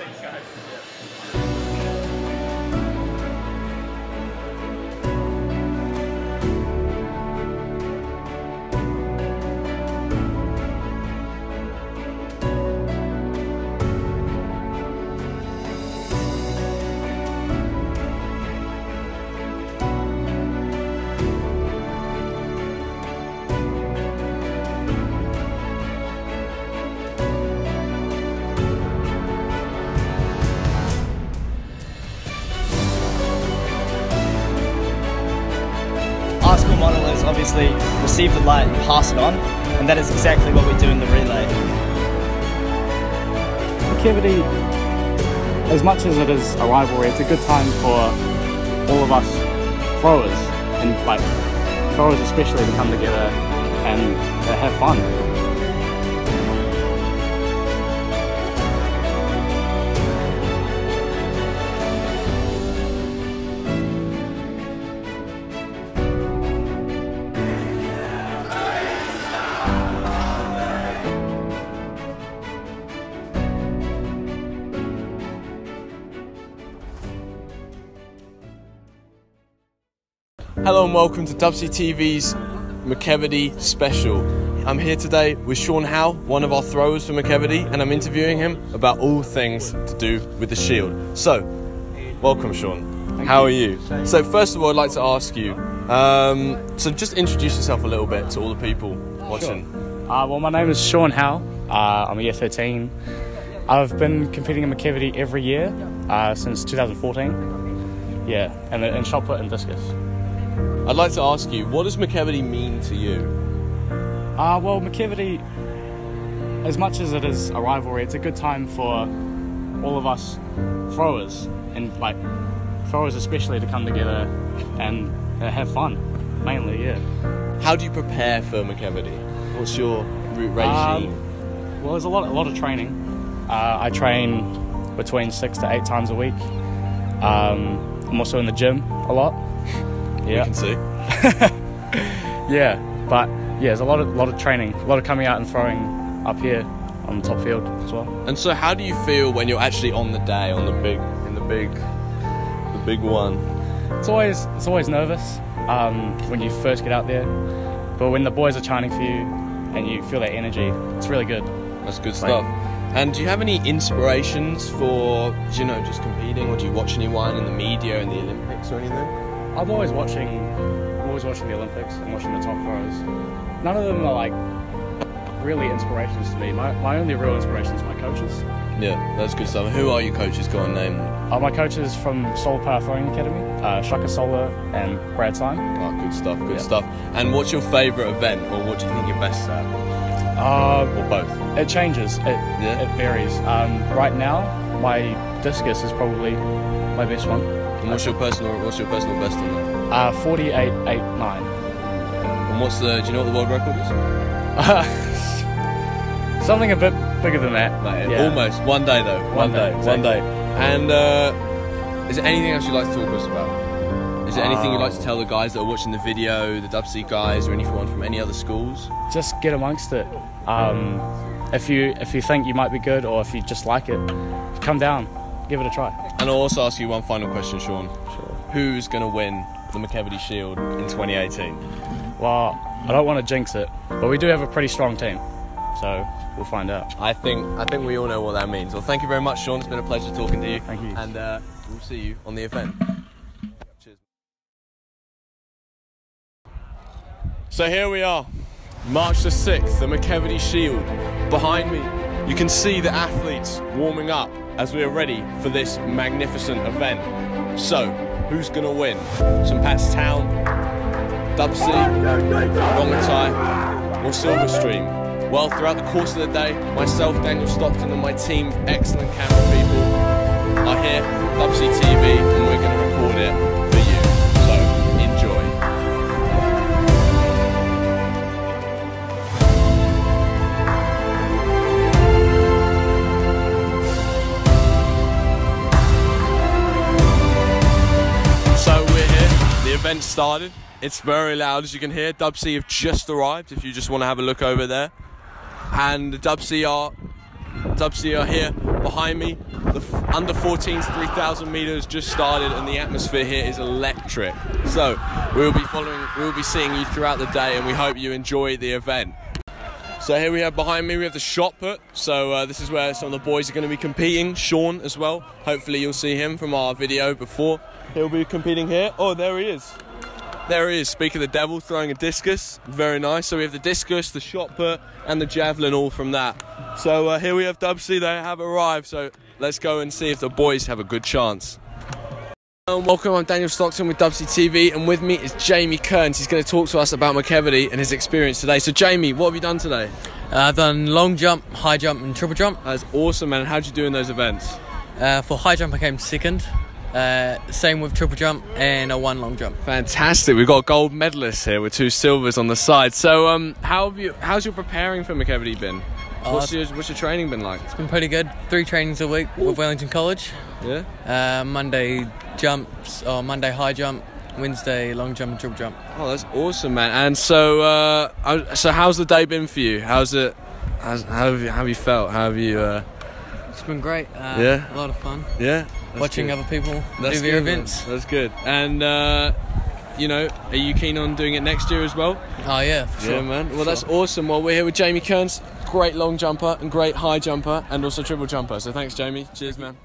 Thanks, guys. Receive the light and pass it on, and that is exactly what we do in the relay. Activity, as much as it is a rivalry, it's a good time for all of us throwers and like throwers especially to come together and to have fun. Hello and welcome to WC TV's McEvedy special. I'm here today with Sean Howe, one of our throwers for McEvedy, and I'm interviewing him about all things to do with the shield. So, welcome, Sean. How are you? So, first of all, I'd like to ask you. Um, so, just introduce yourself a little bit to all the people watching. Uh, well, my name is Sean Howe. Uh, I'm a year 13. I've been competing in McEvedy every year uh, since 2014. Yeah, and in shot put and discus. I'd like to ask you, what does McEvedy mean to you? Uh, well, McEvedy, as much as it is a rivalry, it's a good time for all of us throwers and like throwers especially to come together and uh, have fun. Mainly, yeah. How do you prepare for McEvedy? What's your route regime? Um, well, there's a lot, a lot of training. Uh, I train between six to eight times a week. Um, I'm also in the gym a lot. We Yeah, can see. yeah, but yeah, there's a lot of lot of training, a lot of coming out and throwing up here on the top field as well. And so, how do you feel when you're actually on the day, on the big, in the big, the big one? It's always it's always nervous um, when you first get out there, but when the boys are chanting for you and you feel that energy, it's really good. That's good stuff. And do you have any inspirations for, you know, just competing, or do you watch anyone in the media in the Olympics or anything? I'm always watching, I'm always watching the Olympics and watching the top throwers. None of them are like really inspirations to me. My, my only real inspiration is my coaches. Yeah, that's good stuff. Who are your coaches? Go on, name them. Uh, my coaches from Sola Power Throwing Academy, uh, Shaka Sola and Brad Syme. Oh, good stuff, good Yeah. stuff. And what's your favourite event, or what do you think you're best at, Uh, or both? it changes. It, Yeah. it varies. Um, right now, my discus is probably my best one. And what's your personal, what's your personal best on that? Uh, 48.89. And what's the, do you know what the world record is? Something a bit bigger than that. Yeah. Almost. One day though. One, One day. day, One day. And uh, is there anything else you'd like to talk to us about? Is there anything you'd like to tell the guys that are watching the video, the Dubsy guys, or anyone from any other schools? Just get amongst it. Um, if you if you think you might be good or if you just like it, come down, give it a try. And I'll also ask you one final question, Sean. Sure. Who's going to win the McEvedy Shield in 2018? Well, I don't want to jinx it, but we do have a pretty strong team, so we'll find out. I think I think we all know what that means. Well, thank you very much, Sean. It's been a pleasure talking to you. Thank you. And uh, we'll see you on the event. Cheers. So here we are, March the 6th, the McEvedy Shield. Behind me, you can see the athletes warming up as we are ready for this magnificent event. So, who's going to win? St. Pat's Town, Dubsea, Rongotai, or Silverstream? Well, throughout the course of the day, myself, Daniel Stockton, and my team of excellent camera people are here, Dubsea TV, and we're going to record it started. It's very loud, as you can hear. Dubsea have just arrived. If you just want to have a look over there, and the Dubsea are Dubsy are here behind me. The under 14s 3,000 meters just started, and the atmosphere here is electric. So we will be following, we will be seeing you throughout the day, and we hope you enjoy the event. So here we have behind me, we have the shot put. So uh, this is where some of the boys are going to be competing. Sean as well. Hopefully you'll see him from our video before. He'll be competing here. Oh, there he is. There he is. Speak of the devil, throwing a discus. Very nice. So we have the discus, the shot put, and the javelin all from that. So uh, here we have Dubsy. They have arrived. So let's go and see if the boys have a good chance. Um, welcome, I'm Daniel Stockton with Dubsy TV, and with me is Jamie Kearns. He's going to talk to us about McEvedy and his experience today. So, Jamie, what have you done today? Uh, I've done long jump, high jump, and triple jump. That's awesome, man. How'd you do in those events? Uh, for high jump, I came second. Uh, same with triple jump, and a one long jump. Fantastic. We've got gold medalists here with two silvers on the side. So, um, how have you? How's your preparing for McEvedy been? Oh, What's your What's your training been like? It's been pretty good. Three trainings a week with Wellington College. Yeah. Uh, Monday jumps, or Monday high jump, Wednesday long jump and triple jump. Oh, that's awesome, man. And so, uh, uh, so how's the day been for you? How's it? How's, how have you, how have you felt? How have you? Uh, It's been great. Uh, Yeah. A lot of fun. yeah. That's Watching good. other people That's do their good, man. events. That's good. And uh, you know, are you keen on doing it next year as well? Oh, yeah, for sure. Yeah, man. Well, For that's sure. awesome. Well, we're here with Jamie Kearns, great long jumper and great high jumper, and also triple jumper. So thanks, Jamie. Cheers, man.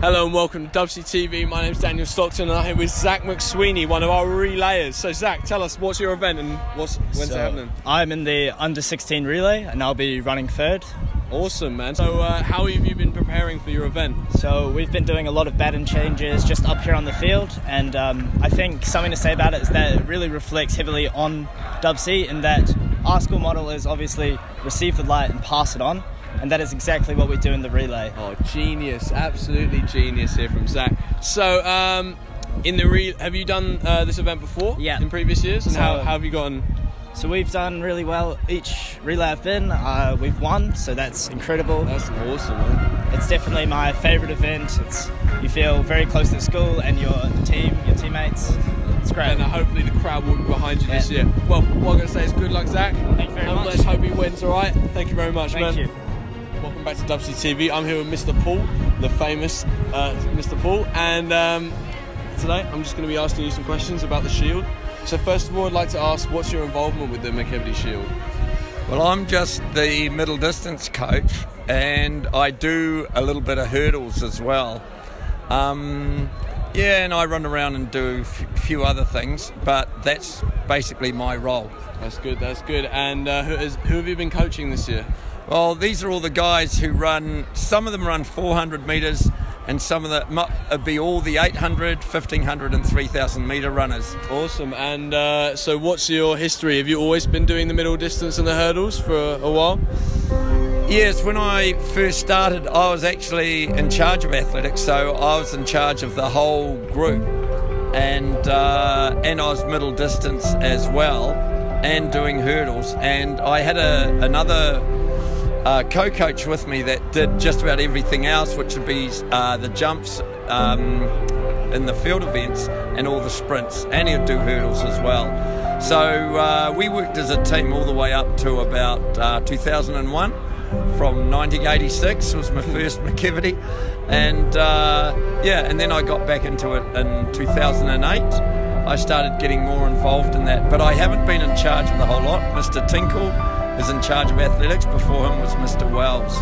Hello and welcome to Dubsy TV. My name's Daniel Stockton, and I'm here with Zach McSweeney, one of our relayers. So, Zach, tell us what's your event and what's when's So, it happening? I'm in the under 16 relay and I'll be running third. Awesome, man. So, uh, how have you been preparing for your event? So we've been doing a lot of baton changes just up here on the field, and um, I think something to say about it is that it really reflects heavily on Dubsy in that our school model is obviously receive the light and pass it on, and that is exactly what we do in the relay. Oh, genius! Absolutely genius here from Zach. So, um, in the re- have you done uh, this event before? Yeah. In previous years, and So- how, how have you gotten? So we've done really well each relay I've been. Uh, we've won, so that's incredible. That's awesome, man. It's definitely my favourite event. It's you feel very close to the school and your team, your teammates. It's great. And uh, hopefully the crowd will be behind you this year. Well, what I'm going to say is good luck, Zach. Thank you very and much. Let's hope he wins, all right? Thank you very much, man. Thank man. you. Welcome back to WC TV. I'm here with Mr. Paul, the famous uh, Mr. Paul, and um, today I'm just going to be asking you some questions about the Shield. So first of all, I'd like to ask, what's your involvement with the McEvedy Shield? Well, I'm just the middle distance coach, and I do a little bit of hurdles as well. Um, yeah, and I run around and do a few other things, but that's basically my role. That's good. That's good. And uh, who, is, who have you been coaching this year? Well, these are all the guys who run. Some of them run 400 meters, and some of them uh, be all the 800, 1500, and 3000 meter runners. Awesome. And uh, so, what's your history? Have you always been doing the middle distance and the hurdles for a while? Yes, when I first started, I was actually in charge of athletics, so I was in charge of the whole group, and uh, and I was middle distance as well, and doing hurdles. And I had a another uh, co-coach with me that did just about everything else, which would be uh, the jumps. Um, in the field events and all the sprints, and he'd do hurdles as well. So uh, we worked as a team all the way up to about uh, 2001. From 1986 was my first McEvedy, and uh, yeah, and then I got back into it in 2008. I started getting more involved in that, but I haven't been in charge of the whole lot. Mr. Tinkle is in charge of athletics. Before him was Mr. Wells.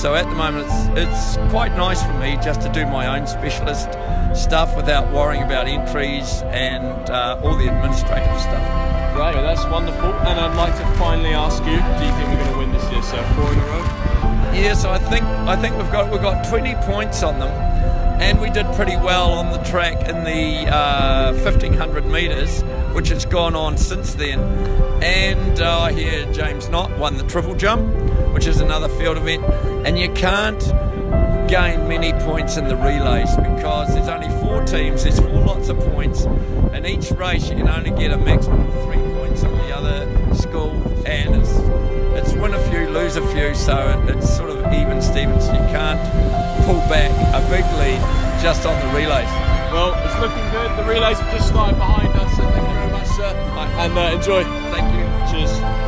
So at the moment, it's, it's quite nice for me just to do my own specialist stuff without worrying about entries and uh, all the administrative stuff. Great, that's wonderful. And I'd like to finally ask you: Do you think we're going to win this year? So four in a row. Yes, I think I think we've got we've got 20 points on them, and we did pretty well on the track in the uh, 1500 meters, which has gone on since then. And uh, I hear James Knott won the triple jump, which is another field event, and you can't gain many points in the relays because there's only four teams, there's four lots of points, and each race you can only get a maximum of three points on the other school, and it's it's win a few, lose a few, so it, it's sort of even Stevens. You can't pull back a big lead just on the relays. Well, it's looking good. The relays have just started behind us. Sir. And uh, enjoy. Thank you. Cheers.